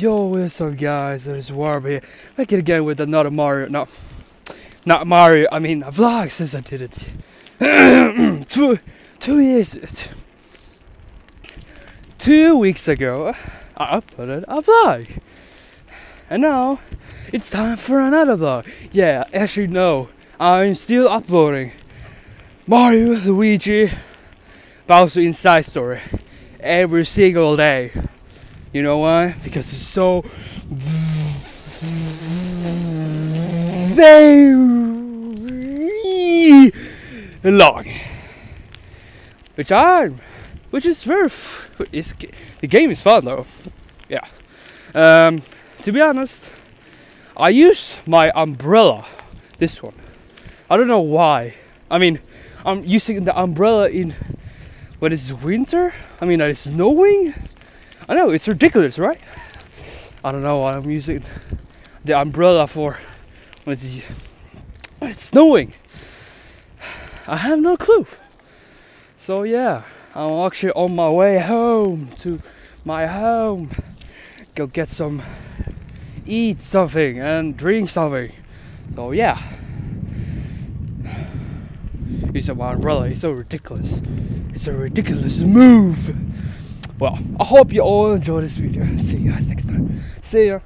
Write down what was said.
Yo, what's up, guys? It's Warb here. Back again with another Mario. No, not Mario. I mean, a vlog since I did it two two years, two weeks ago. I uploaded a vlog, and now it's time for another vlog. Yeah, actually, no, I'm still uploading Mario, Luigi, Bowser Inside Story every single day. You know why? Because it's so very long. Which I'm, which is very, is the game is fun though. Yeah. Um, to be honest, I use my umbrella. This one. I don't know why. I mean, I'm using the umbrella in when it's winter. I mean, it's snowing. I know it's ridiculous, right? I don't know I'm using the umbrella for when it's when it's snowing. I have no clue. So yeah, I'm actually on my way home to my home. Go get some, eat something and drink something. So yeah. Use my umbrella. It's so ridiculous. It's a ridiculous move. Well, I hope you all enjoy this video. See you guys next time. See ya.